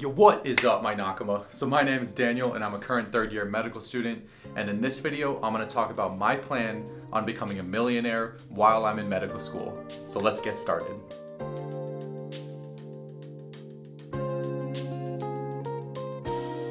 Yo, what is up, my Nakama? So my name is Daniel and I'm a current third year medical student. And in this video, I'm gonna talk about my plan on becoming a millionaire while I'm in medical school. So let's get started.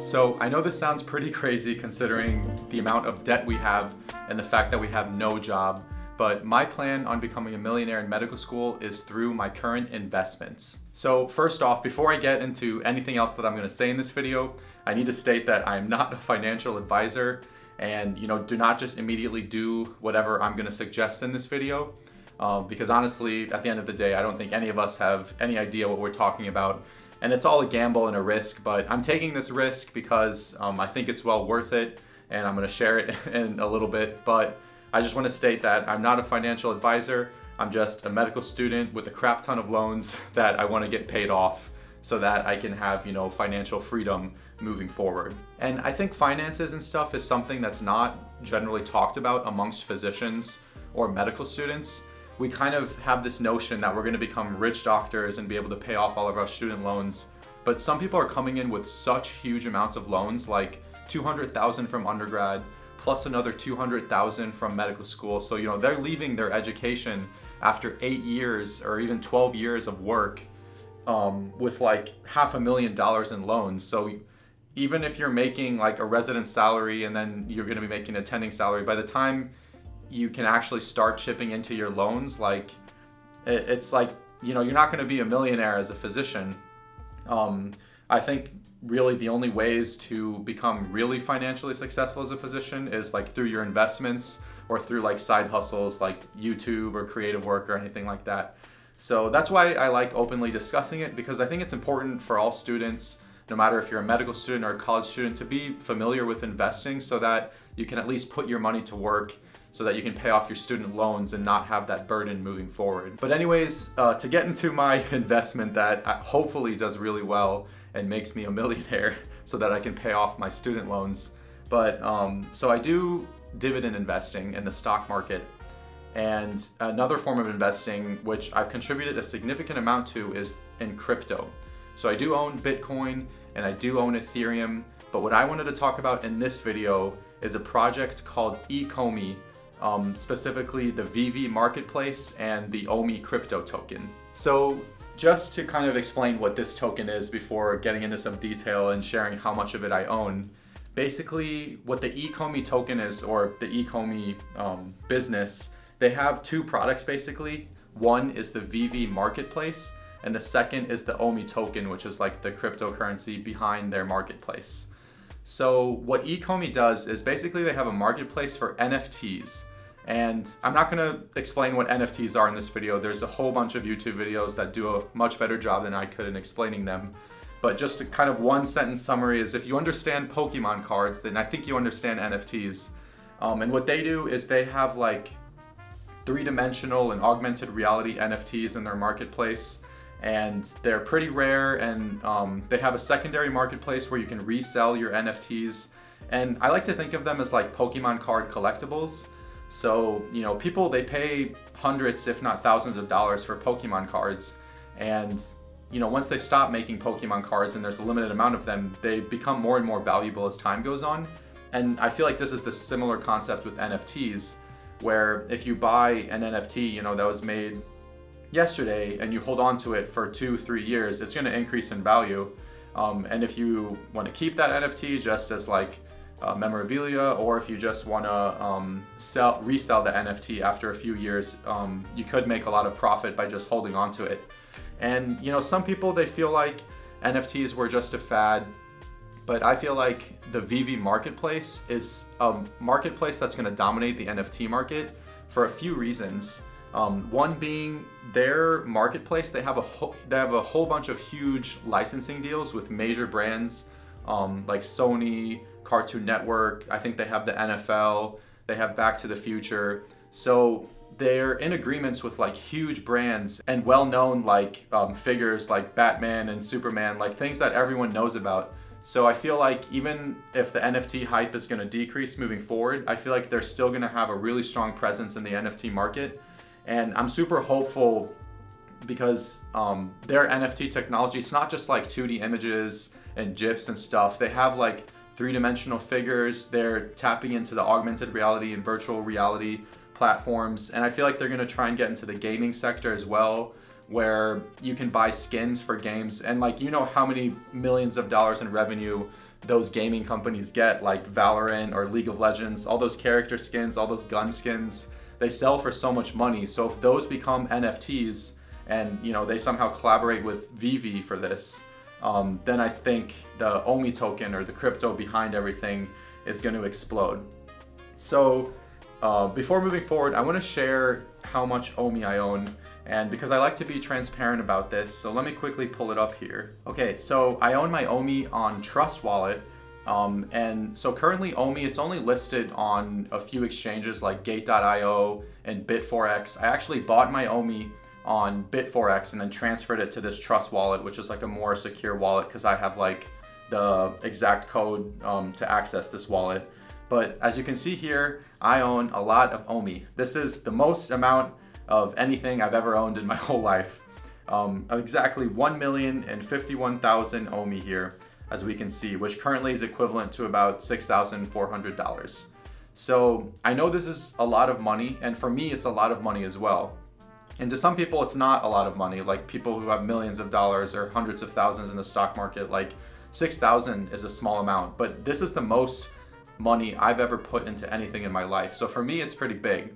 So I know this sounds pretty crazy considering the amount of debt we have and the fact that we have no job but my plan on becoming a millionaire in medical school is through my current investments. So first off, before I get into anything else that I'm gonna say in this video, I need to state that I'm not a financial advisor and you know, do not just immediately do whatever I'm gonna suggest in this video. Um, because honestly, at the end of the day, I don't think any of us have any idea what we're talking about. And it's all a gamble and a risk, but I'm taking this risk because um, I think it's well worth it and I'm gonna share it in a little bit. But I just want to state that I'm not a financial advisor. I'm just a medical student with a crap ton of loans that I want to get paid off so that I can have, you know, financial freedom moving forward. And I think finances and stuff is something that's not generally talked about amongst physicians or medical students. We kind of have this notion that we're going to become rich doctors and be able to pay off all of our student loans. But some people are coming in with such huge amounts of loans, like 200,000 from undergrad, plus another 200,000 from medical school. So, you know, they're leaving their education after eight years or even 12 years of work um, with like half a million dollars in loans. So even if you're making like a resident salary and then you're going to be making attending salary, by the time you can actually start chipping into your loans, like it's like, you know, you're not going to be a millionaire as a physician. Um, I think really the only ways to become really financially successful as a physician is like through your investments or through like side hustles like YouTube or creative work or anything like that. So that's why I like openly discussing it because I think it's important for all students, no matter if you're a medical student or a college student, to be familiar with investing so that you can at least put your money to work so that you can pay off your student loans and not have that burden moving forward. But anyways, uh, to get into my investment that uh, hopefully does really well, and makes me a millionaire so that I can pay off my student loans. But um, so I do dividend investing in the stock market. And another form of investing, which I've contributed a significant amount to, is in crypto. So I do own Bitcoin and I do own Ethereum. But what I wanted to talk about in this video is a project called eComi, um, specifically the VeVe Marketplace and the OMI crypto token. So just to kind of explain what this token is before getting into some detail and sharing how much of it I own, basically what the eComi token is, or the eComi um, business, they have two products basically. One is the VeVe marketplace, and the second is the OMI token, which is like the cryptocurrency behind their marketplace. So what eComi does is basically they have a marketplace for NFTs. And I'm not gonna explain what NFTs are in this video. There's a whole bunch of YouTube videos that do a much better job than I could in explaining them. But just a kind of one sentence summary is if you understand Pokemon cards, then I think you understand NFTs. Um, and what they do is they have like three-dimensional and augmented reality NFTs in their marketplace. And they're pretty rare and um, they have a secondary marketplace where you can resell your NFTs. And I like to think of them as like Pokemon card collectibles. So, you know, people, they pay hundreds, if not thousands of dollars for Pokemon cards. And, you know, once they stop making Pokemon cards and there's a limited amount of them, they become more and more valuable as time goes on. And I feel like this is the similar concept with NFTs, where if you buy an NFT, you know, that was made yesterday and you hold on to it for two, three years, it's going to increase in value. Um, and if you want to keep that NFT just as like uh, memorabilia, or if you just want to um, sell resell the NFT after a few years, um, you could make a lot of profit by just holding on to it. And you know, some people they feel like NFTs were just a fad, but I feel like the VeVe marketplace is a marketplace that's going to dominate the NFT market for a few reasons. Um, one being their marketplace, they have a whole, they have a whole bunch of huge licensing deals with major brands um, like Sony, Cartoon Network. I think they have the NFL. They have Back to the Future. So they're in agreements with like huge brands and well-known like um, figures like Batman and Superman, like things that everyone knows about. So I feel like even if the NFT hype is going to decrease moving forward, I feel like they're still going to have a really strong presence in the NFT market. And I'm super hopeful because um, their NFT technology, it's not just like 2D images and GIFs and stuff. They have like three dimensional figures. They're tapping into the augmented reality and virtual reality platforms. And I feel like they're going to try and get into the gaming sector as well, where you can buy skins for games. And like, you know how many millions of dollars in revenue those gaming companies get, like Valorant or League of Legends, all those character skins, all those gun skins, they sell for so much money. So if those become NFTs and you know they somehow collaborate with VeVe for this, um, then I think the OMI token or the crypto behind everything is going to explode. So uh, before moving forward, I want to share how much OMI I own. And because I like to be transparent about this, so let me quickly pull it up here. Okay, so I own my OMI on Trust Wallet. Um, and so currently OMI, it's only listed on a few exchanges like Gate.io and BitForex. I actually bought my OMI on BitForex and then transferred it to this Trust wallet, which is like a more secure wallet because I have like the exact code um, to access this wallet. But as you can see here, I own a lot of OMI. This is the most amount of anything I've ever owned in my whole life. Um, exactly 1,051,000 OMI here, as we can see, which currently is equivalent to about $6,400. So I know this is a lot of money, and for me, it's a lot of money as well. And to some people, it's not a lot of money, like people who have millions of dollars or hundreds of thousands in the stock market, like 6,000 is a small amount, but this is the most money I've ever put into anything in my life. So for me, it's pretty big.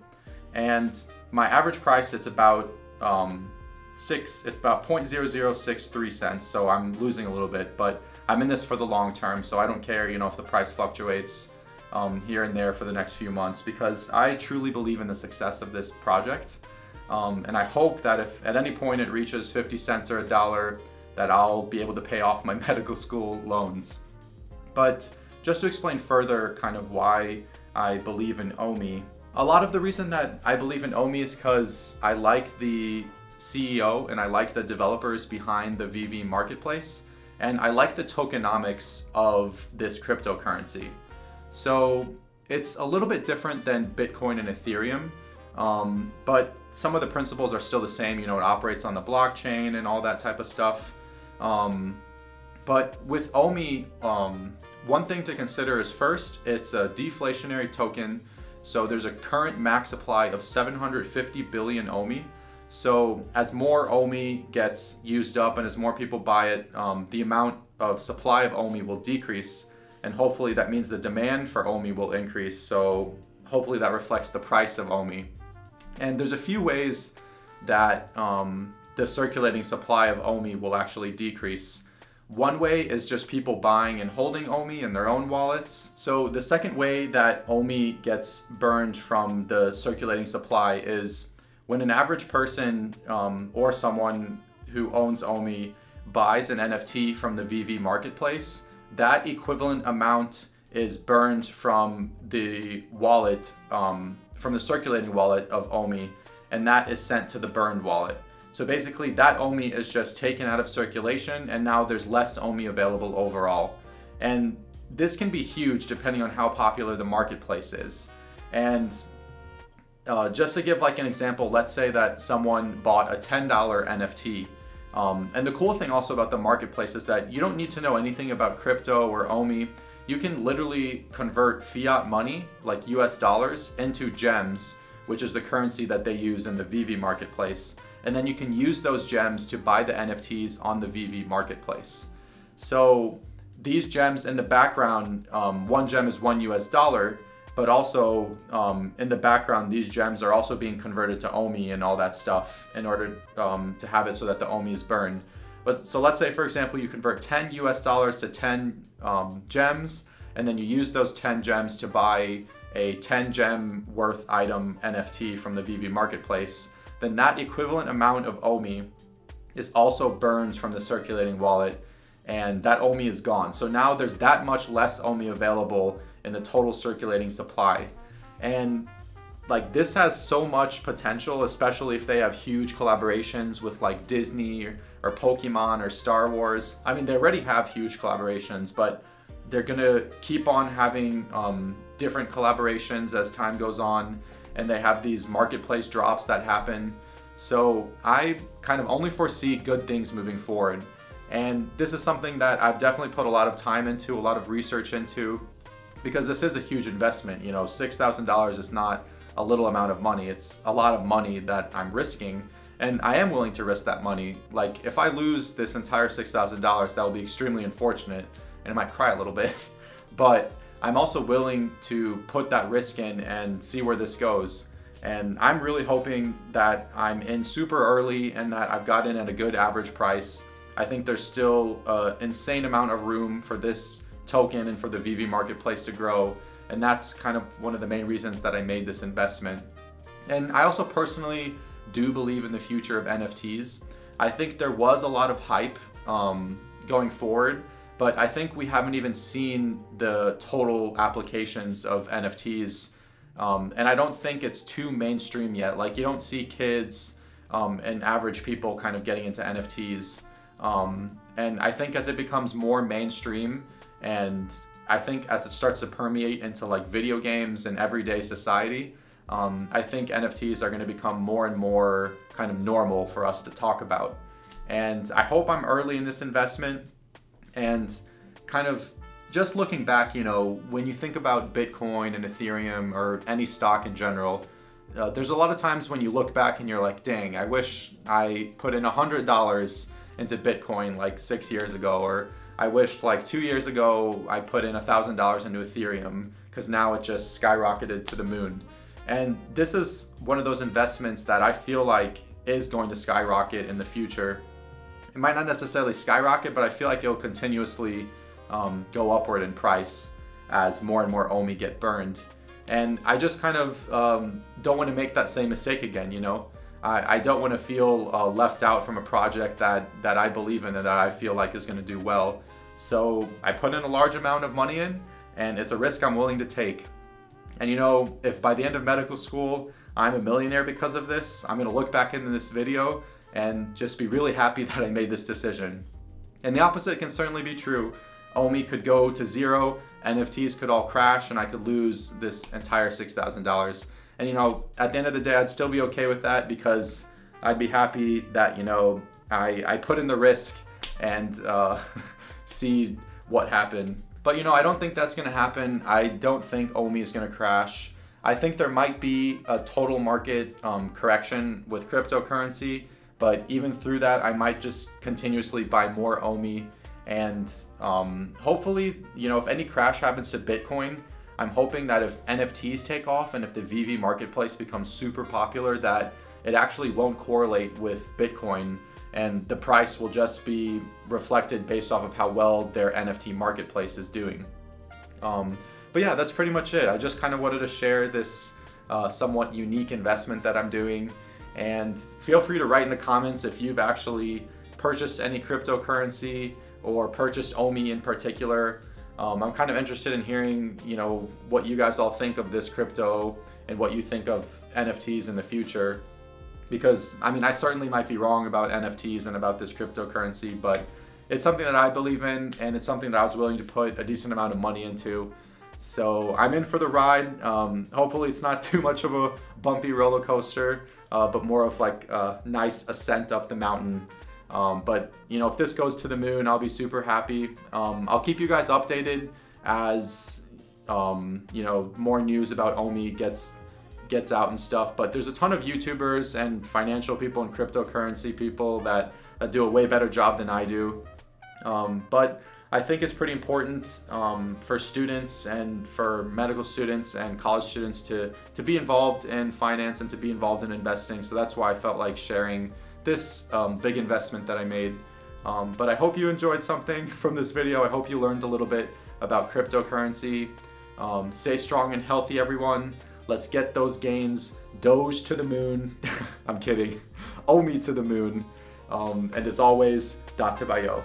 And my average price, it's about um, six, it's about 0.0063 cents. So I'm losing a little bit, but I'm in this for the long term. So I don't care, you know, if the price fluctuates um, here and there for the next few months because I truly believe in the success of this project. Um, and I hope that if at any point it reaches 50 cents or a dollar, that I'll be able to pay off my medical school loans. But just to explain further kind of why I believe in OMI, a lot of the reason that I believe in OMI is because I like the CEO and I like the developers behind the VeVe marketplace and I like the tokenomics of this cryptocurrency. So it's a little bit different than Bitcoin and Ethereum, um, but some of the principles are still the same. You know, it operates on the blockchain and all that type of stuff. Um, but with OMI, um, one thing to consider is first, it's a deflationary token. So there's a current max supply of 750 billion OMI. So as more OMI gets used up and as more people buy it, um, the amount of supply of OMI will decrease. And hopefully that means the demand for OMI will increase. So hopefully that reflects the price of OMI. And there's a few ways that um, the circulating supply of OMI will actually decrease. One way is just people buying and holding OMI in their own wallets. So the second way that OMI gets burned from the circulating supply is when an average person um, or someone who owns OMI buys an NFT from the VeVe marketplace, that equivalent amount is burned from the wallet um, from the circulating wallet of OMI, and that is sent to the burned wallet. So basically that OMI is just taken out of circulation and now there's less OMI available overall. And this can be huge depending on how popular the marketplace is. And uh, just to give like an example, let's say that someone bought a $10 NFT. Um, and the cool thing also about the marketplace is that you don't need to know anything about crypto or OMI you can literally convert fiat money, like US dollars, into gems, which is the currency that they use in the VeVe marketplace. And then you can use those gems to buy the NFTs on the VeVe marketplace. So these gems in the background, um, one gem is one US dollar, but also um, in the background, these gems are also being converted to OMI and all that stuff in order um, to have it so that the OMI is burned. But so let's say, for example, you convert 10 US dollars to 10 um, gems, and then you use those 10 gems to buy a 10 gem worth item NFT from the VeVe marketplace, then that equivalent amount of OMI is also burned from the circulating wallet and that OMI is gone. So now there's that much less OMI available in the total circulating supply. And like this has so much potential, especially if they have huge collaborations with like Disney or Pokemon or Star Wars. I mean, they already have huge collaborations, but they're gonna keep on having um, different collaborations as time goes on, and they have these marketplace drops that happen. So I kind of only foresee good things moving forward. And this is something that I've definitely put a lot of time into, a lot of research into, because this is a huge investment. You know, $6,000 is not a little amount of money, it's a lot of money that I'm risking. And I am willing to risk that money. Like, if I lose this entire $6,000, that will be extremely unfortunate and I might cry a little bit. But I'm also willing to put that risk in and see where this goes. And I'm really hoping that I'm in super early and that I've got in at a good average price. I think there's still an insane amount of room for this token and for the VeVe marketplace to grow. And that's kind of one of the main reasons that I made this investment. And I also personally do believe in the future of NFTs. I think there was a lot of hype um, going forward, but I think we haven't even seen the total applications of NFTs um, and I don't think it's too mainstream yet. Like you don't see kids um, and average people kind of getting into NFTs. Um, and I think as it becomes more mainstream and I think as it starts to permeate into like video games and everyday society, um, I think NFTs are going to become more and more kind of normal for us to talk about. And I hope I'm early in this investment and kind of just looking back, you know, when you think about Bitcoin and Ethereum or any stock in general, uh, there's a lot of times when you look back and you're like, dang, I wish I put in $100 into Bitcoin like six years ago, or I wish like two years ago I put in $1,000 into Ethereum because now it just skyrocketed to the moon. And this is one of those investments that I feel like is going to skyrocket in the future. It might not necessarily skyrocket, but I feel like it'll continuously um, go upward in price as more and more Omi get burned. And I just kind of um, don't want to make that same mistake again, you know? I, I don't want to feel uh, left out from a project that, that I believe in and that I feel like is going to do well. So I put in a large amount of money in, and it's a risk I'm willing to take. And you know, if by the end of medical school I'm a millionaire because of this, I'm going to look back into this video and just be really happy that I made this decision. And the opposite can certainly be true. Omi could go to zero, NFTs could all crash, and I could lose this entire $6,000. And you know, at the end of the day, I'd still be okay with that because I'd be happy that, you know, I, I put in the risk and uh, see what happened. But you know, I don't think that's gonna happen. I don't think Omi is gonna crash. I think there might be a total market um, correction with cryptocurrency, but even through that, I might just continuously buy more Omi and um, hopefully, you know, if any crash happens to Bitcoin, I'm hoping that if NFTs take off and if the VeVe marketplace becomes super popular, that it actually won't correlate with Bitcoin and the price will just be reflected based off of how well their NFT marketplace is doing. Um, but yeah, that's pretty much it. I just kind of wanted to share this uh, somewhat unique investment that I'm doing. And feel free to write in the comments if you've actually purchased any cryptocurrency or purchased Omi in particular. Um, I'm kind of interested in hearing, you know, what you guys all think of this crypto and what you think of NFTs in the future. Because, I mean, I certainly might be wrong about NFTs and about this cryptocurrency, but it's something that I believe in and it's something that I was willing to put a decent amount of money into. So I'm in for the ride. Um, hopefully, it's not too much of a bumpy roller coaster, uh, but more of like a nice ascent up the mountain um, but you know, if this goes to the moon, I'll be super happy. Um, I'll keep you guys updated as um, you know more news about Omi gets gets out and stuff. But there's a ton of YouTubers and financial people and cryptocurrency people that, that do a way better job than I do. Um, but I think it's pretty important um, for students and for medical students and college students to, to be involved in finance and to be involved in investing. So that's why I felt like sharing this um, big investment that I made. Um, but I hope you enjoyed something from this video. I hope you learned a little bit about cryptocurrency. Um, stay strong and healthy, everyone. Let's get those gains. Doge to the moon. I'm kidding. Omi to the moon. Um, and as always, Dattebayo.